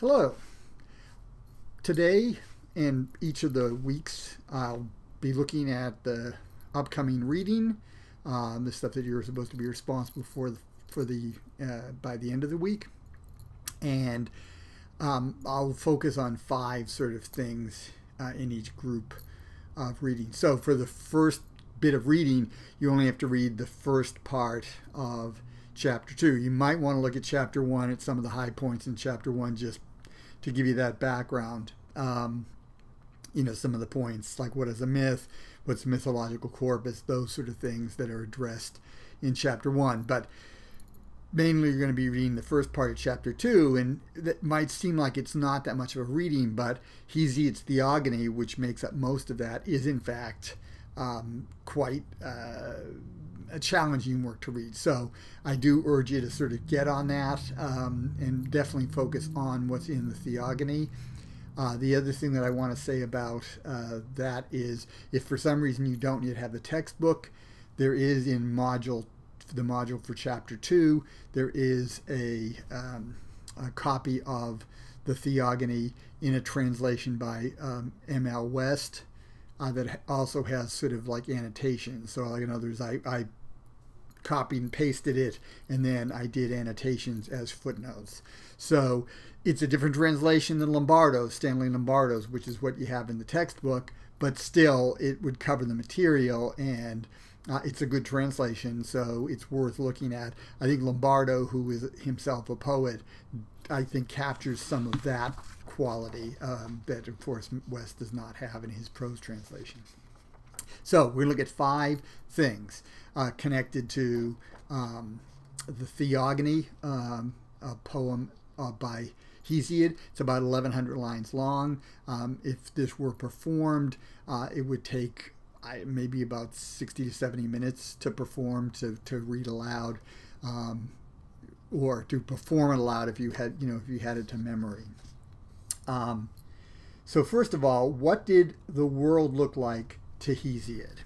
Hello. Today and each of the weeks, I'll be looking at the upcoming reading, uh, the stuff that you're supposed to be responsible for for the uh, by the end of the week, and um, I'll focus on five sort of things uh, in each group of reading. So for the first bit of reading, you only have to read the first part of chapter two. You might want to look at chapter one at some of the high points in chapter one just to give you that background. Um, you know, some of the points like what is a myth, what's mythological corpus, those sort of things that are addressed in chapter one. But mainly you're going to be reading the first part of chapter two, and that might seem like it's not that much of a reading, but Hesiod's Theogony, which makes up most of that, is in fact um, quite uh, a challenging work to read. So I do urge you to sort of get on that um, and definitely focus on what's in the Theogony. Uh, the other thing that I want to say about uh, that is if for some reason you don't yet have the textbook, there is in module the module for chapter two, there is a, um, a copy of the Theogony in a translation by um, M.L. West uh, that also has sort of like annotations. So, like in others, I, I copied and pasted it, and then I did annotations as footnotes. So it's a different translation than Lombardo's, Stanley Lombardo's, which is what you have in the textbook, but still it would cover the material and uh, it's a good translation, so it's worth looking at. I think Lombardo, who is himself a poet, I think captures some of that quality um, that, of course, West does not have in his prose translation. So we're going to look at five things uh, connected to um, the Theogony, um, a poem uh, by Hesiod. It's about 1,100 lines long. Um, if this were performed, uh, it would take I, maybe about 60 to 70 minutes to perform, to, to read aloud, um, or to perform it aloud if you had, you know, if you had it to memory. Um, so first of all, what did the world look like to Hesiod?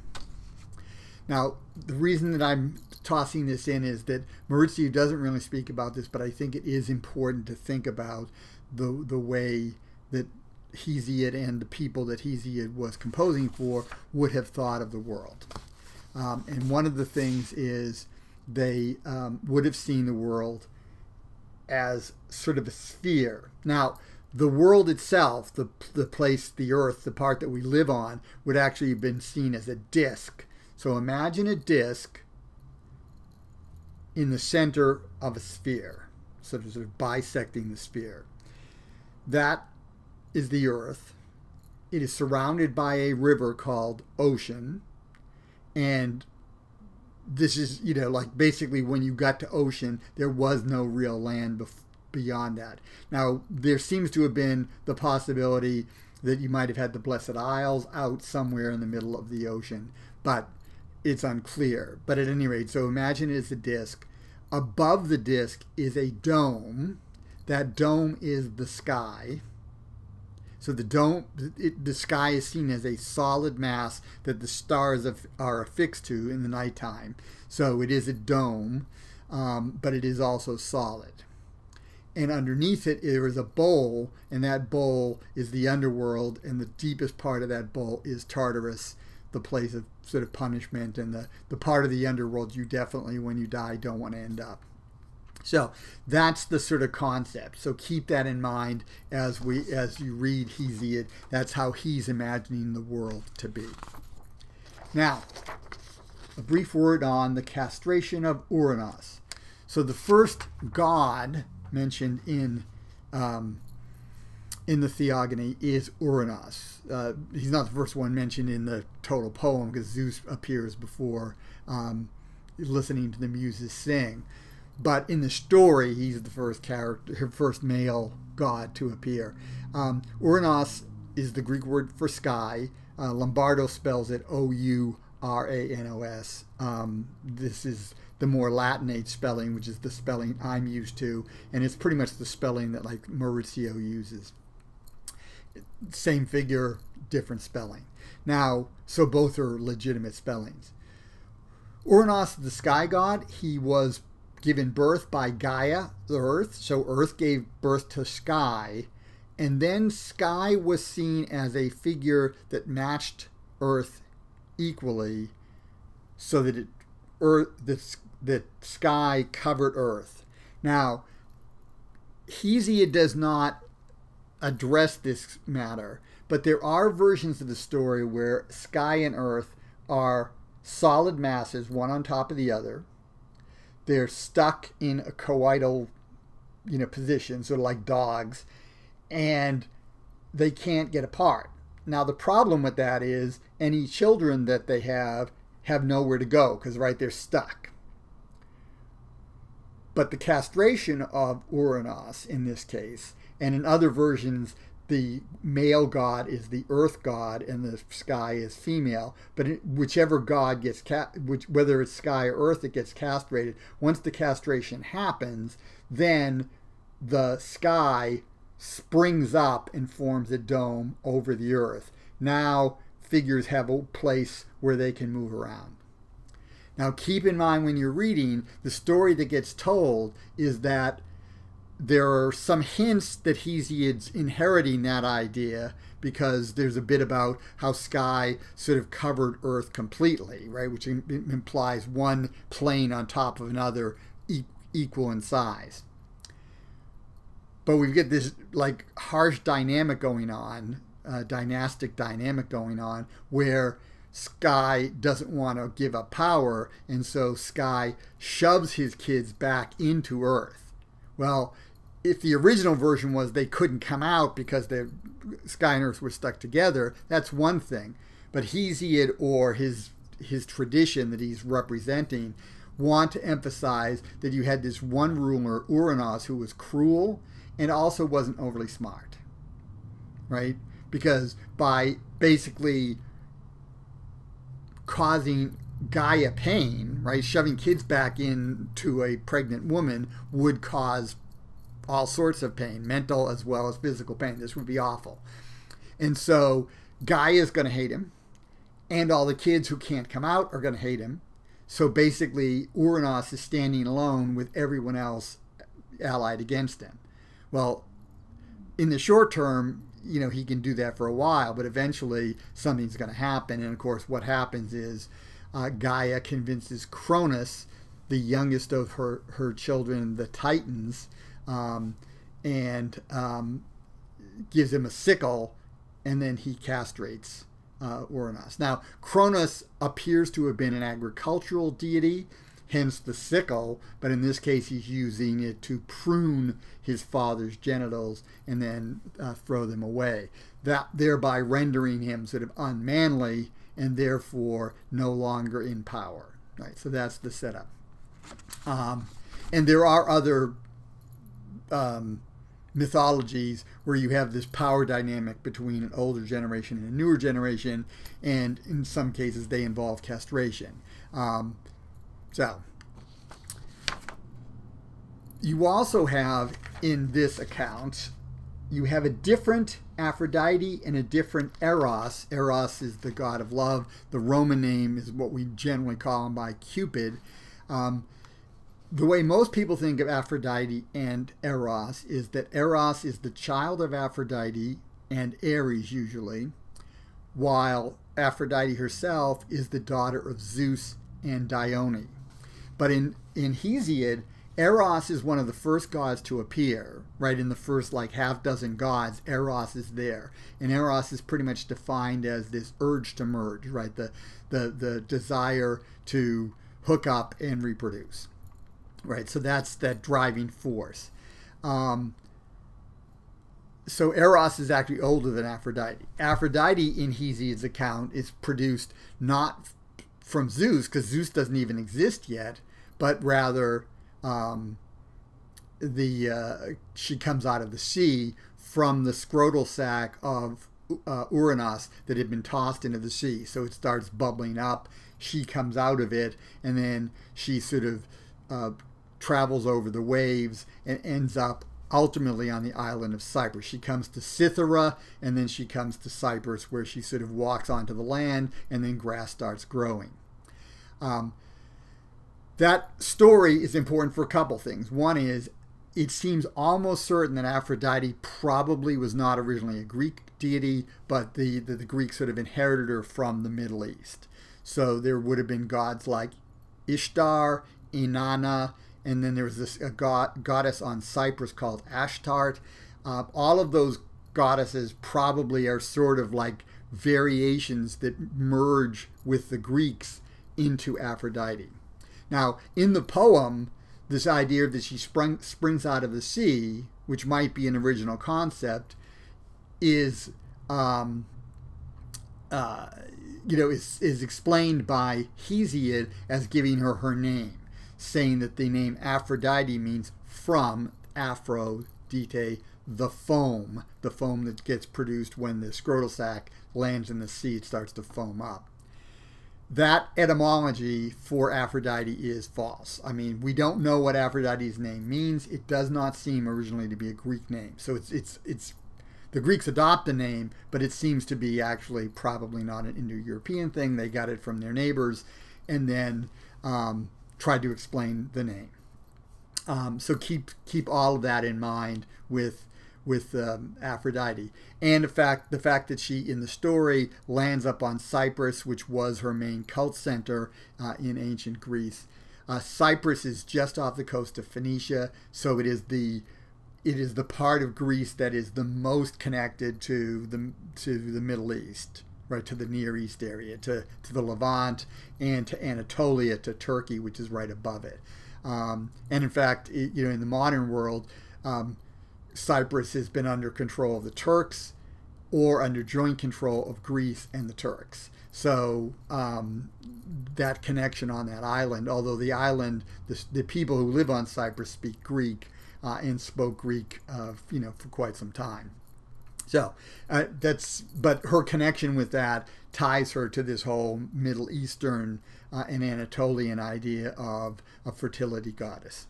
Now, the reason that I'm tossing this in is that Maurizio doesn't really speak about this, but I think it is important to think about the the way that Hesiod and the people that Hesiod was composing for would have thought of the world. Um, and one of the things is they um, would have seen the world as sort of a sphere. Now, the world itself, the, the place, the earth, the part that we live on, would actually have been seen as a disk. So imagine a disk in the center of a sphere, sort of, sort of bisecting the sphere. That is the earth. It is surrounded by a river called ocean. And this is, you know, like basically when you got to ocean, there was no real land beyond that. Now, there seems to have been the possibility that you might have had the Blessed Isles out somewhere in the middle of the ocean, but it's unclear. But at any rate, so imagine it is a disk. Above the disk is a dome. That dome is the sky. So the dome, it, the sky is seen as a solid mass that the stars are affixed to in the nighttime. So it is a dome, um, but it is also solid. And underneath it, there is a bowl, and that bowl is the underworld, and the deepest part of that bowl is Tartarus, the place of sort of punishment and the, the part of the underworld you definitely, when you die, don't want to end up. So that's the sort of concept. So keep that in mind as we as you read Hesiod. That's how he's imagining the world to be. Now, a brief word on the castration of Ouranos. So the first god mentioned in um, in the Theogony is Ouranos. Uh, he's not the first one mentioned in the total poem because Zeus appears before um, listening to the muses sing. But in the story, he's the first character, first male god to appear. Um, Ouranos is the Greek word for sky. Uh, Lombardo spells it O U R A N O S. Um, this is the more Latinate spelling, which is the spelling I'm used to, and it's pretty much the spelling that like Maurizio uses. Same figure, different spelling. Now, so both are legitimate spellings. Ouranos, the sky god, he was given birth by Gaia, the Earth. So Earth gave birth to Sky. And then Sky was seen as a figure that matched Earth equally so that it Earth that, that Sky covered Earth. Now, Hesiod does not address this matter, but there are versions of the story where Sky and Earth are solid masses, one on top of the other. They're stuck in a coital, you know, position, sort of like dogs, and they can't get apart. Now the problem with that is any children that they have have nowhere to go because right they're stuck. But the castration of Uranos in this case, and in other versions the male god is the earth god and the sky is female. But whichever god gets ca- which, whether it's sky or earth it gets castrated, once the castration happens, then the sky springs up and forms a dome over the earth. Now figures have a place where they can move around. Now keep in mind when you're reading, the story that gets told is that there are some hints that Hesiod's inheriting that idea because there's a bit about how Sky sort of covered Earth completely, right? Which implies one plane on top of another equal in size. But we get this like harsh dynamic going on, uh, dynastic dynamic going on, where Sky doesn't want to give up power, and so Sky shoves his kids back into Earth. Well, if the original version was they couldn't come out because the sky and earth were stuck together, that's one thing. But Hesiod or his his tradition that he's representing want to emphasize that you had this one ruler, Uranos, who was cruel and also wasn't overly smart. Right? Because by basically causing Gaia pain, right, shoving kids back into a pregnant woman would cause all sorts of pain, mental as well as physical pain. This would be awful. And so Gaia is going to hate him, and all the kids who can't come out are going to hate him. So basically, Uranos is standing alone with everyone else allied against him. Well, in the short term, you know, he can do that for a while, but eventually something's going to happen. And of course, what happens is uh, Gaia convinces Cronus, the youngest of her, her children, the Titans, um, and um, gives him a sickle, and then he castrates uh, Uranos. Now, Cronus appears to have been an agricultural deity, hence the sickle, but in this case, he's using it to prune his father's genitals and then uh, throw them away, that thereby rendering him sort of unmanly and therefore no longer in power. Right, so that's the setup. Um, and there are other um, mythologies where you have this power dynamic between an older generation and a newer generation, and in some cases they involve castration. Um, so, you also have in this account, you have a different Aphrodite and a different Eros. Eros is the god of love. The Roman name is what we generally call him by Cupid. Um, the way most people think of Aphrodite and Eros is that Eros is the child of Aphrodite and Ares usually, while Aphrodite herself is the daughter of Zeus and Dione. But in, in Hesiod, Eros is one of the first gods to appear, right? In the first like half dozen gods, Eros is there. And Eros is pretty much defined as this urge to merge, right? The the the desire to hook up and reproduce right? So that's that driving force. Um, so Eros is actually older than Aphrodite. Aphrodite, in Hesiod's account, is produced not from Zeus, because Zeus doesn't even exist yet, but rather um, the uh, she comes out of the sea from the scrotal sac of uh, Uranos that had been tossed into the sea. So it starts bubbling up. She comes out of it, and then she sort of uh, travels over the waves and ends up ultimately on the island of Cyprus. She comes to Cythera and then she comes to Cyprus where she sort of walks onto the land and then grass starts growing. Um, that story is important for a couple things. One is it seems almost certain that Aphrodite probably was not originally a Greek deity, but the, the, the Greeks sort of inherited her from the Middle East. So there would have been gods like Ishtar, Inanna, and then there was this a god, goddess on Cyprus called Ashtart. Uh, all of those goddesses probably are sort of like variations that merge with the Greeks into Aphrodite. Now, in the poem, this idea that she sprung, springs out of the sea, which might be an original concept, is um, uh, you know is, is explained by Hesiod as giving her her name, saying that the name Aphrodite means from Aphrodite, the foam, the foam that gets produced when the scrotal sac lands in the sea, it starts to foam up that etymology for Aphrodite is false. I mean, we don't know what Aphrodite's name means. It does not seem originally to be a Greek name. So it's it's it's the Greeks adopt the name, but it seems to be actually probably not an Indo-European thing. They got it from their neighbors, and then um, tried to explain the name. Um, so keep keep all of that in mind with with um, Aphrodite, and the fact the fact that she in the story lands up on Cyprus, which was her main cult center uh, in ancient Greece. Uh, Cyprus is just off the coast of Phoenicia, so it is the it is the part of Greece that is the most connected to the to the Middle East, right to the Near East area, to to the Levant, and to Anatolia, to Turkey, which is right above it. Um, and in fact, it, you know, in the modern world, um, Cyprus has been under control of the Turks or under joint control of Greece and the Turks. So um, that connection on that island, although the island, the, the people who live on Cyprus speak Greek uh, and spoke Greek, uh, you know, for quite some time. So uh, that's, but her connection with that ties her to this whole Middle Eastern uh, and Anatolian idea of a fertility goddess.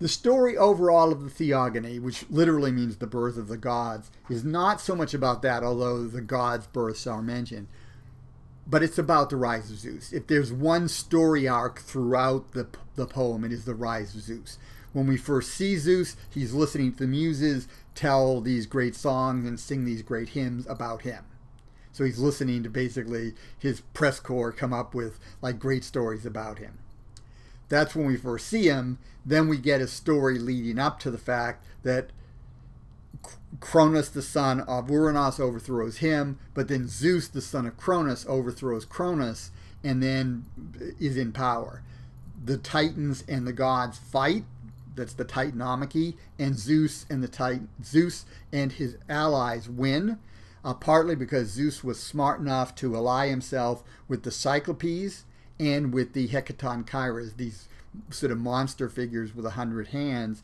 The story overall of the Theogony, which literally means the birth of the gods, is not so much about that, although the gods' births are mentioned, but it's about the rise of Zeus. If there's one story arc throughout the, the poem, it is the rise of Zeus. When we first see Zeus, he's listening to the muses tell these great songs and sing these great hymns about him. So he's listening to basically his press corps come up with like great stories about him. That's when we first see him. Then we get a story leading up to the fact that Cronus, the son of Uranus, overthrows him, but then Zeus, the son of Cronus, overthrows Cronus and then is in power. The Titans and the gods fight. That's the Titanomachy, and Zeus and the Titan, Zeus and his allies win. Uh, partly because Zeus was smart enough to ally himself with the Cyclopes and with the Hecatonchires, these sort of monster figures with a 100 hands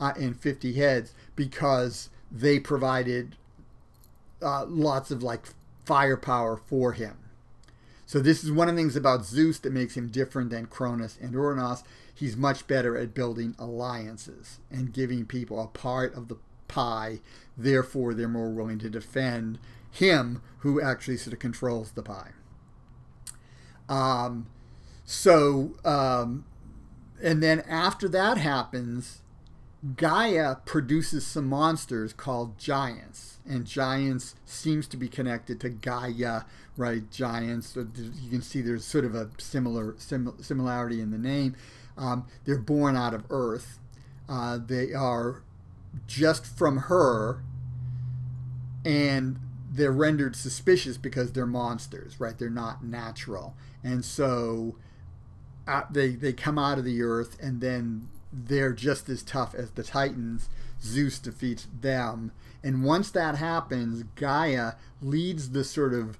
uh, and 50 heads, because they provided uh, lots of like firepower for him. So this is one of the things about Zeus that makes him different than Cronus and Uranus. He's much better at building alliances and giving people a part of the pie. Therefore, they're more willing to defend him who actually sort of controls the pie. Um, so, um, and then after that happens, Gaia produces some monsters called giants, and giants seems to be connected to Gaia, right? Giants. You can see there's sort of a similar sim, similarity in the name. Um, they're born out of Earth. Uh, they are just from her, and they're rendered suspicious because they're monsters, right? They're not natural, and so uh, they they come out of the earth and then they're just as tough as the Titans. Zeus defeats them, and once that happens, Gaia leads the sort of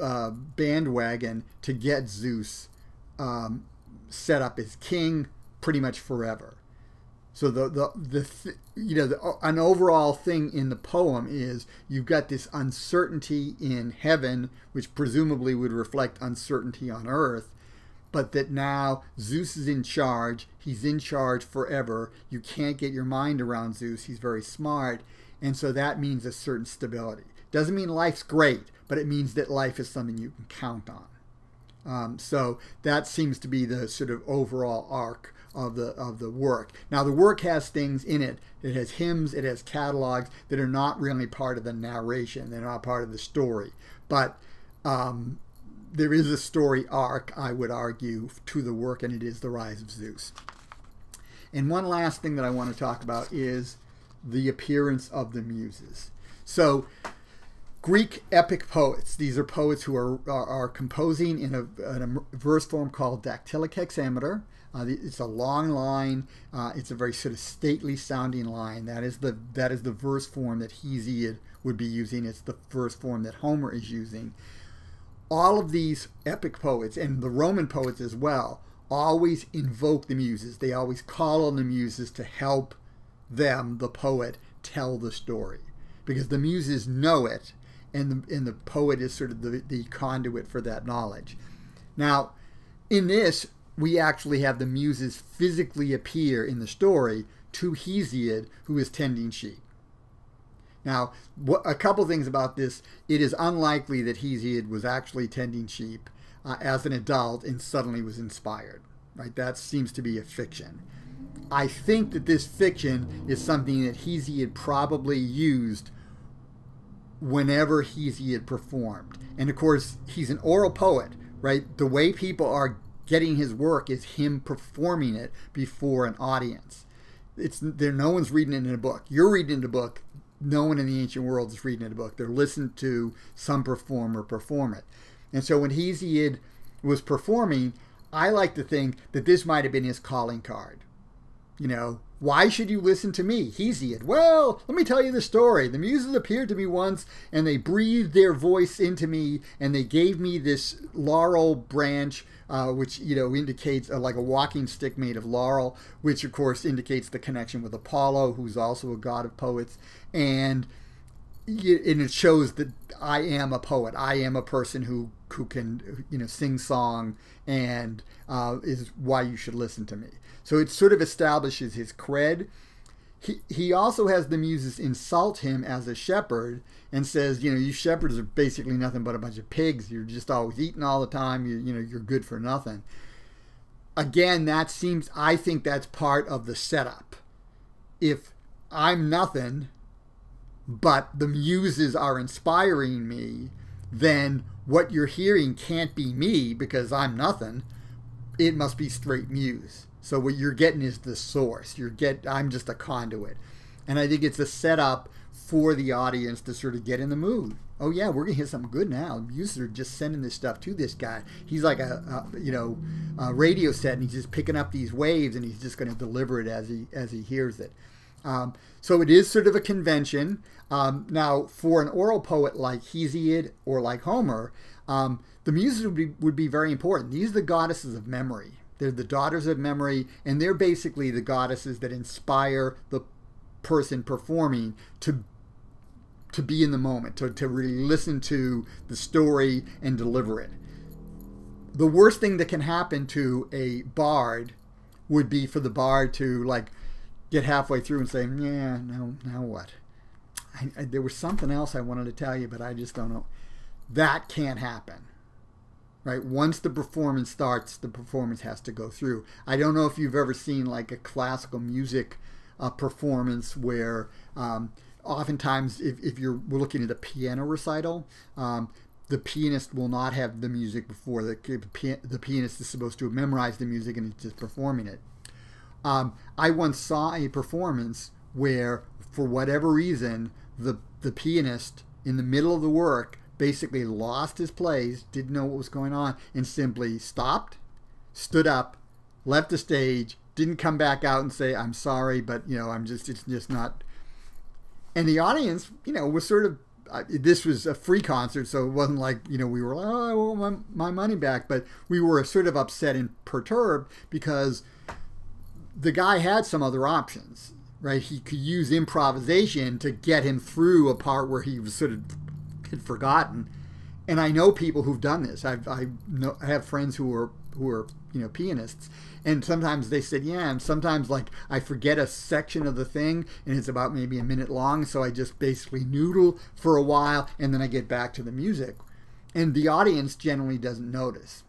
uh, bandwagon to get Zeus um, set up as king pretty much forever. So the the the th- you know the, an overall thing in the poem is you've got this uncertainty in heaven, which presumably would reflect uncertainty on earth, but that now Zeus is in charge. He's in charge forever. You can't get your mind around Zeus. He's very smart. And so that means a certain stability. Doesn't mean life's great, but it means that life is something you can count on. Um, so that seems to be the sort of overall arc of the of the work. Now the work has things in it. It has hymns, it has catalogs that are not really part of the narration. They're not part of the story. But um, there is a story arc, I would argue, to the work, and it is the rise of Zeus. And one last thing that I want to talk about is the appearance of the muses. So Greek epic poets. These are poets who are, are, are composing in a, in a, verse form called dactylic hexameter. Uh, it's a long line. Uh, it's a very sort of stately sounding line. That is the that is the verse form that Hesiod would be using. It's the verse form that Homer is using. All of these epic poets and the Roman poets as well always invoke the muses. They always call on the muses to help them, the poet, tell the story because the muses know it and the, and the poet is sort of the, the conduit for that knowledge. Now, in this, we actually have the muses physically appear in the story to Hesiod, who is tending sheep. Now, a couple things about this. It is unlikely that Hesiod was actually tending sheep uh, as an adult and suddenly was inspired. Right? That seems to be a fiction. I think that this fiction is something that Hesiod probably used whenever Hesiod performed. And of course, he's an oral poet, right? The way people are getting his work is him performing it before an audience. It's there. No one's reading it in a book. You're reading a book. No one in the ancient world is reading a book. They're listening to some performer perform it. And so when Hesiod was performing, I like to think that this might have been his calling card. You know, why should you listen to me, Hesiod? Well, let me tell you the story. The muses appeared to me once, and they breathed their voice into me, and they gave me this laurel branch, uh, which you know indicates uh, like a walking stick made of laurel, which of course indicates the connection with Apollo, who's also a god of poets, and and it shows that I am a poet. I am a person who who can you know sing song, and uh, is why you should listen to me. So it sort of establishes his cred. He, he also has the muses insult him as a shepherd and says, you know, you shepherds are basically nothing but a bunch of pigs. You're just always eating all the time. You, you know, you're good for nothing. Again, that seems, I think that's part of the setup. If I'm nothing, but the muses are inspiring me, then what you're hearing can't be me because I'm nothing. It must be straight muse. So what you're getting is the source. You're get I'm just a conduit. And I think it's a setup for the audience to sort of get in the mood. Oh yeah, we're gonna hear something good now. Muses are just sending this stuff to this guy. He's like a, a you know a radio set, and he's just picking up these waves, and he's just going to deliver it as he as he hears it. Um, so it is sort of a convention. Um, now, for an oral poet like Hesiod or like Homer, um, the muses would be, would be very important. These are the goddesses of memory. They're the daughters of memory, and they're basically the goddesses that inspire the person performing to to be in the moment, to, to really listen to the story and deliver it. The worst thing that can happen to a bard would be for the bard to like get halfway through and say, "Yeah, no, now what?" I, I, there was something else I wanted to tell you, but I just don't know. That can't happen right? Once the performance starts, the performance has to go through. I don't know if you've ever seen like a classical music uh, performance where um, oftentimes if, if you're looking at a piano recital, um, the pianist will not have the music before the, the pianist is supposed to memorize the music and is just performing it. Um, I once saw a performance where, for whatever reason, the the pianist in the middle of the work basically lost his place, didn't know what was going on, and simply stopped, stood up, left the stage, didn't come back out and say, I'm sorry, but, you know, I'm just, it's just not. And the audience, you know, was sort of, uh, this was a free concert, so it wasn't like, you know, we were like, oh, I want my, my money back, but we were sort of upset and perturbed because the guy had some other options right? He could use improvisation to get him through a part where he was sort of had forgotten. And I know people who've done this. I've, I know I have friends who are who are you know pianists, and sometimes they said yeah, and sometimes like I forget a section of the thing, and it's about maybe a minute long, so I just basically noodle for a while, and then I get back to the music, and the audience generally doesn't notice.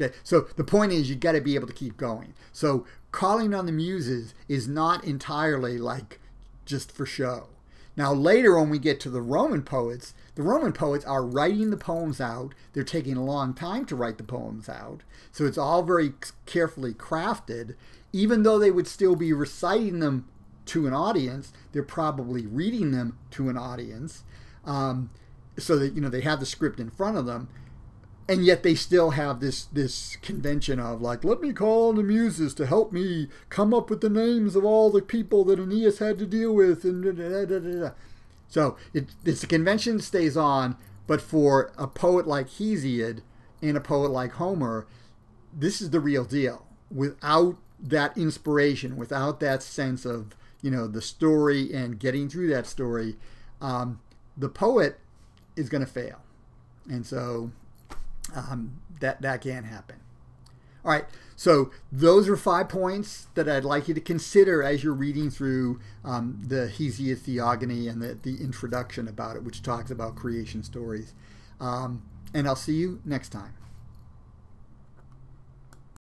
Okay, so the point is you got to be able to keep going. So calling on the muses is not entirely like just for show. Now later when we get to the Roman poets, the Roman poets are writing the poems out. They're taking a long time to write the poems out. So it's all very carefully crafted. Even though they would still be reciting them to an audience, they're probably reading them to an audience. Um, so that you know they have the script in front of them and yet they still have this this convention of like let me call on the muses to help me come up with the names of all the people that Aeneas had to deal with and da, da, da, so it, it's the convention stays on but for a poet like Hesiod and a poet like Homer this is the real deal. Without that inspiration without that sense of you know the story and getting through that story um, the poet is going to fail. And so um, that that can happen. All right, so those are five points that I'd like you to consider as you're reading through um, the Hesiod Theogony and the, the introduction about it, which talks about creation stories. Um, and I'll see you next time.